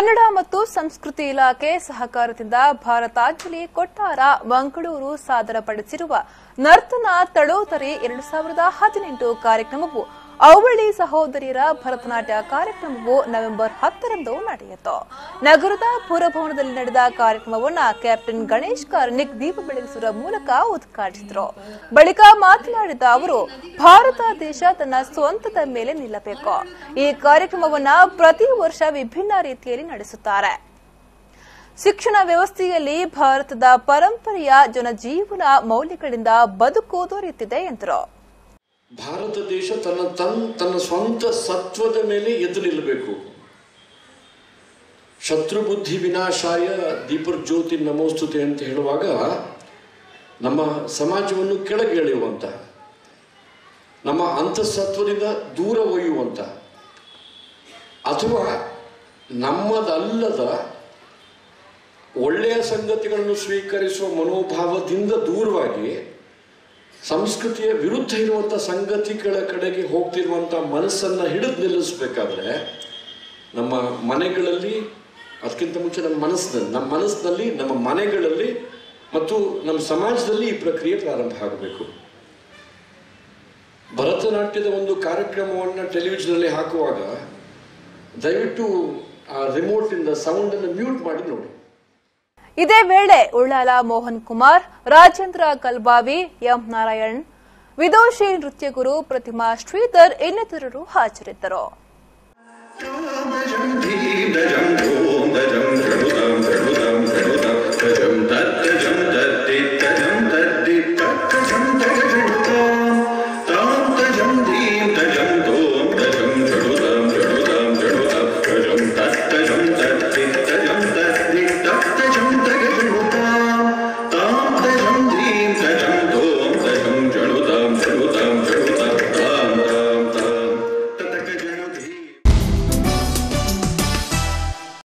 ಕನ್ನಡ ಮತ್ತು ಸಂಸ್ಕೃತಿ ಇಲಾಖೆ ಸಹಕಾರದಿಂದ ಭಾರತಾಂಜಲಿ ಕೊಟ್ಟಾರ ಮಂಗಳೂರು ಸಾದರಪಡಿಸಿರುವ ನರ್ತನ ತಳೋತರಿ ಎರಡು ಸಾವಿರದ ಹದಿನೆಂಟು ಕಾರ್ಯಕ್ರಮವು ಅವಳಿ ಸಹೋದರಿಯರ ಭರತನಾಟ್ಯ ಕಾರ್ಯಕ್ರಮವು ನವೆಂಬರ್ ಹತ್ತರಂದು ನಡೆಯಿತು. ನಗರದ ಪುರಭವನದಲ್ಲಿ ನಡೆದ ಕಾರ್ಯಕ್ರಮವನ್ನು ಕ್ಯಾಪ್ಟನ್ ಗಣೇಶ್ ಕಾರ್ನಿಕ್ ದೀಪ ಬೆಳಗಿಸುವ ಮೂಲಕ ಉದ್ಘಾಟಿಸಿದರು. ಬಳಿಕ ಮಾತನಾಡಿದ ಅವರು, ಭಾರತ ದೇಶ ತನ್ನ ಸ್ವಂತದ ಮೇಲೆ ನಿಲ್ಲಬೇಕು. ಈ ಕಾರ್ಯಕ್ರಮವನ್ನ ಪ್ರತಿ ವರ್ಷ ವಿಭಿನ್ನ ರೀತಿಯಲ್ಲಿ ನಡೆಸುತ್ತಾರೆ. ಶಿಕ್ಷಣ ವ್ಯವಸ್ಥೆಯಲ್ಲಿ ಭಾರತದ ಪರಂಪರೆಯ ಜನಜೀವನ ಮೌಲ್ಯಗಳಿಂದ ಬದುಕು ದೊರೆಯುತ್ತಿದೆ ಎಂದರು. ಭಾರತ ದೇಶ ತನ್ನ ತನ್, ತನ್ನ ಸ್ವಂತ ಸತ್ವದ ಮೇಲೆ ಎದ್ದು ನಿಲ್ಲಬೇಕು ಶತ್ರು ಬುದ್ಧಿ ವಿನಾಶಾಯ ದೀಪರ್ಜ್ಯೋತಿ ನಮೋಸ್ತುತೆ ಅಂತ ಹೇಳುವಾಗ ನಮ್ಮ ಸಮಾಜವನ್ನು ಕೆಳಗೆಳೆಯುವಂತ ನಮ್ಮ ಅಂತಸತ್ವದಿಂದ ದೂರ ಒಯ್ಯುವಂತ, ಅಥವಾ ನಮ್ಮದಲ್ಲದ ಒಳ್ಳೆಯ ಸಂಗತಿಗಳನ್ನು ಸ್ವೀಕರಿಸುವ ಮನೋಭಾವದಿಂದ ದೂರವಾಗಿ ಸಂಸ್ಕೃತಿಯ ವಿರುದ್ಧ ಇರುವಂಥ ಸಂಗತಿಗಳ ಕಡೆಗೆ ಹೋಗ್ತಿರುವಂಥ ಮನಸ್ಸನ್ನು ಹಿಡಿದು ನಿಲ್ಲಿಸಬೇಕಾದ್ರೆ ನಮ್ಮ ಮನೆಗಳಲ್ಲಿ, ಅದಕ್ಕಿಂತ ಮುಂಚೆ ನಮ್ಮ ಮನಸ್ಸಿನಲ್ಲಿ ನಮ್ಮ ಮನಸ್ಸಿನಲ್ಲಿ, ನಮ್ಮ ಮನೆಗಳಲ್ಲಿ ಮತ್ತು ನಮ್ಮ ಸಮಾಜದಲ್ಲಿ ಈ ಪ್ರಕ್ರಿಯೆ ಪ್ರಾರಂಭ ಆಗಬೇಕು. ಭರತನಾಟ್ಯದ ಒಂದು ಕಾರ್ಯಕ್ರಮವನ್ನು ಟೆಲಿವಿಷನಲ್ಲಿ ಹಾಕುವಾಗ ದಯವಿಟ್ಟು ಆ ರಿಮೋಟಿಂದ ಸೌಂಡನ್ನು ಮ್ಯೂಟ್ ಮಾಡಿ ನೋಡಿ. ಇದೇ ವೇಳೆ ಉಳ್ಳಾಲ ಮೋಹನ್ ಕುಮಾರ್, ರಾಜೇಂದ್ರ ಕಲ್ಬಾವಿ, ಎಂ ನಾರಾಯಣ್, ವಿದೋಷಿ ನೃತ್ಯಗುರು ಪ್ರತಿಮಾ ಶ್ರೀಧರ್ ಇನ್ನಿತರರು ಹಾಜರಿದ್ದರು.